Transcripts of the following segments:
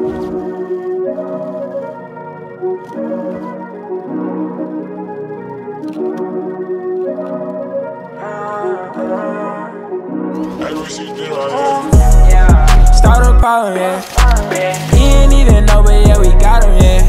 Start a problem, yeah. He ain't even know, but yeah, we got him, yeah.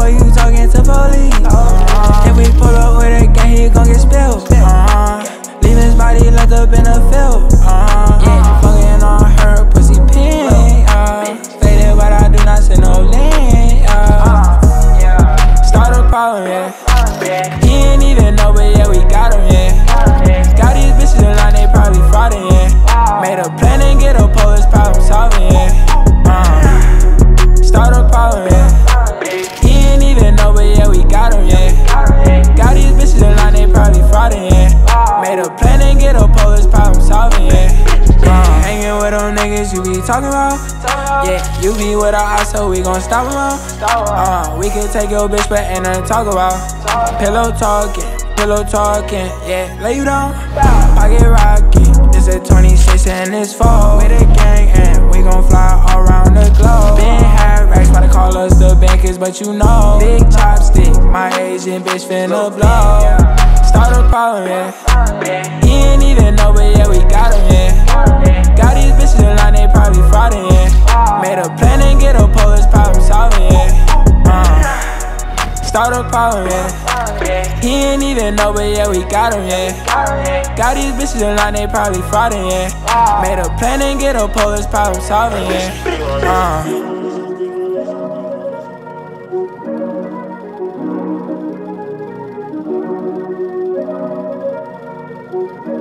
Fuck you talking to police? If we pull up with a gang, he gon' get spilled. Yeah. Uh, hanging with them niggas you be talking about. Yeah, you be with our eyes, so we gon' stop them out. Uh, we can take your bitch, but ain't nothing to talk about. Pillow talking, pillow talking, yeah, lay you down. Pocket rocket, it's a 26 and it's fall. With a gang, and we gon' fly all around the globe. Been had racks, why they call us the bankers, but you know. Big chopstick, my Asian bitch finna blow. yeah. He ain't even know, but yeah, we got him, yeah. Got these bitches in line, they probably fraudin', yeah. Made a plan and get a Polish problem solving, yeah. Uh. Thank